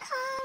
come.